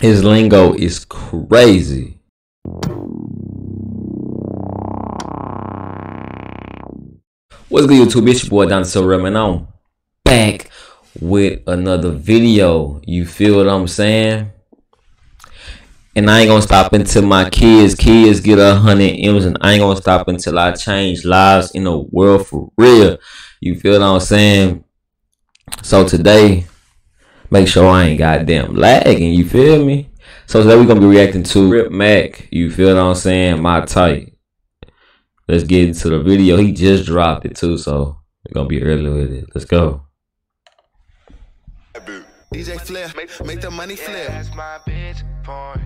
His lingo is crazy. What's good, YouTube? It's your boy Dante So Rare, and I'm back with another video. You feel what I'm saying? And I ain't gonna stop until my kids, kids get a hundred M's, and I ain't gonna stop until I change lives in the world for real. You feel what I'm saying? So today, make sure I ain't goddamn lagging. You feel me? So today we gonna be reacting to Crip Mac. You feel what I'm saying? My type. Let's get into the video. He just dropped it too, so we're gonna be early with it. Let's go. DJ Flair, make, make the money flare. Yeah, that's my bitch point.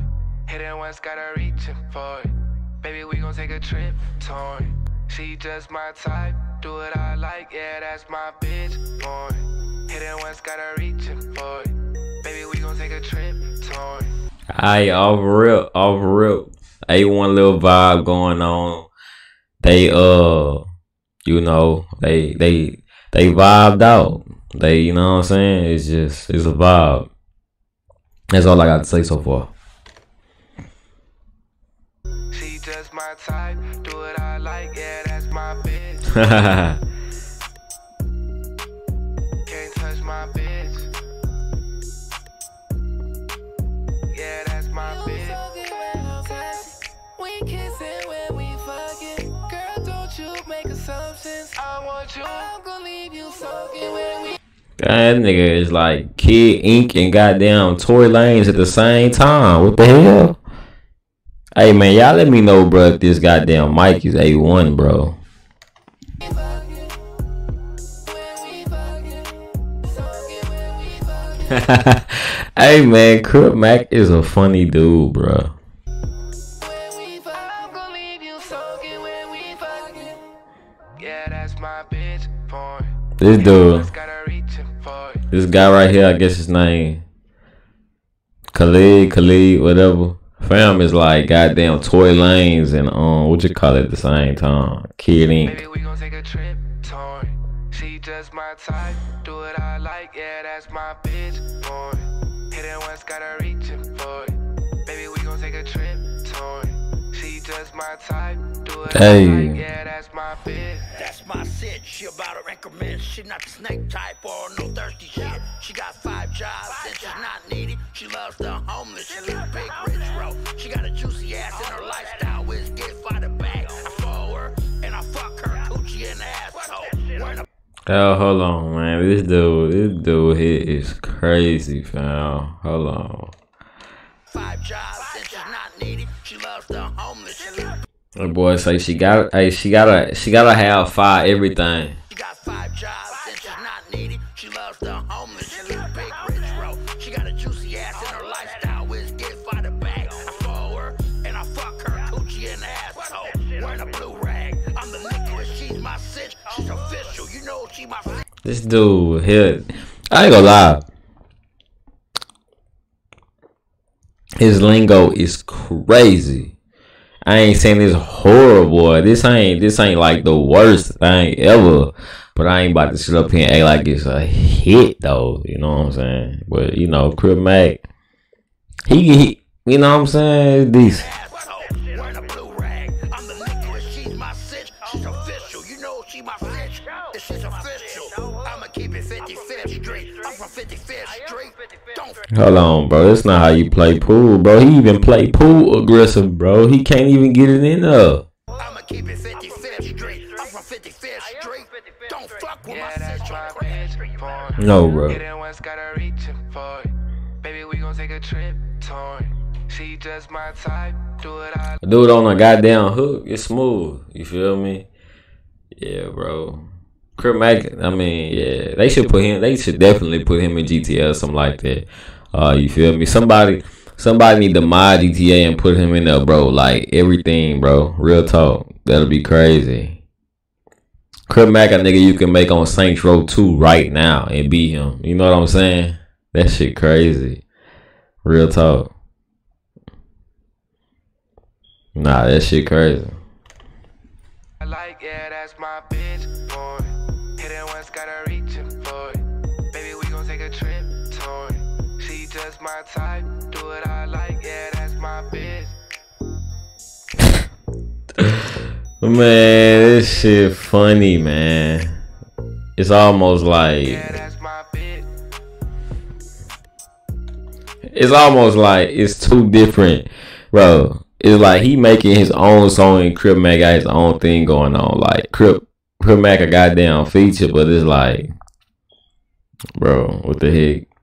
Hidden ones gotta reach it for it. Baby, we gon' take a trip, toy. She just my type, do what I like. Yeah, that's my bitch point. Hidden ones gotta reach it for it. Baby, we gon' take a trip, toy. Alright, off rip, off rip. A1 little vibe going on. They uh you know, they they they vibed out. They you know what I'm saying? It's just it's a vibe. That's all I got to say so far. She just my type, do what I like. Yeah, that's my bitch. That nigga is like Kid Ink and goddamn Tory Lanez at the same time. What the hell? Hey man, y'all let me know, bro, if this goddamn mic is A1, bro. hey man, Crip Mac is a funny dude, bro. Yeah, that's my bitch point. This dude, Just gotta reach it for it. this guy right here, I guess his name Khalid, Khalid, whatever. Fam is like goddamn Tory Lanez and um, what you call it at the same time, Kid Ink. Baby, we gon' take a trip, toy. She just my type, do what I like, yeah, that's my bitch, boy. Hidden ones gotta reach for it. Hey. I like, yeah, that's my bitch. That's my shit. She about her increments. She not the snake type or no thirsty shit. She got five jobs and she's not needy. She loves the homeless. She live big rich row. She got a juicy ass and her lifestyle is get by the bag. I follow her and I fuck her coochie and asshole. Wearing a Oh, hold on, man. This dude, this dude here is crazy, fam. Hold on. The boy say she got, hey, she gotta, she gotta have five everything. She got five jobs and she's not needy. She loves the homeless. She live big rich. She got a juicy ass and her lifestyle is get by the bag. I follow her and I fuck her coochie and asshole. Wearing a blue rag. I'm the Nicholas. She's my citch. She's official. You know she my. This dude here, I ain't gonna lie. His lingo is crazy. I ain't saying this horrible. This ain't this ain't like the worst thing ever. But I ain't about to sit up here and act like it's a hit though. You know what I'm saying? But you know, Crip Mac, he, he you know what I'm saying? It's Hold on, bro. That's not how you play pool, bro. He even play pool aggressive, bro. He can't even get it in there. I'ma keep it 55th Street. I'm from 55th Street. Don't fuck with Yeah, my that's citch. my. No, bro. Hidden ones gotta it. Baby, we gon' take a trip, toy. She just my type, do what I Dude on a goddamn hook, it's smooth. You feel me? Yeah, bro. Mac, I mean, yeah, they should put him. They should definitely put him in GTA or something like that. Uh, you feel me? Somebody, somebody need to mod GTA and put him in there, bro. Like everything, bro. Real talk. That'll be crazy. Crip Mac, a nigga you can make on Saints Row 2 right now and beat him. You know what I'm saying? That shit crazy. Real talk. Nah, that shit crazy. I like, yeah, that's my bitch, my type. Do what I like, yeah, that's my bitch. man, this shit funny, man. It's almost like it's almost like it's too different, bro. It's like he making his own song and Crip Mac got his own thing going on. Like Crip Crip Mac a goddamn feature, but it's like, bro, what the heck?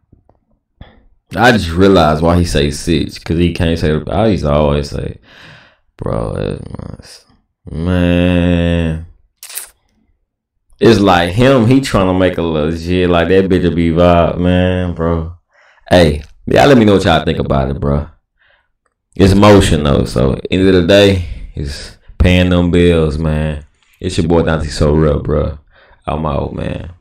I just realized why he say six because he can't say. I used to always say, bro, that's- man. It's like him. He trying to make a legit like that bitch will be vibe, man, bro. Hey, y'all let me know what y'all think about it, bro. It's motion though, so end of the day, it's paying them bills, man. It's your boy Dante So Rare, bro. I'm out, man.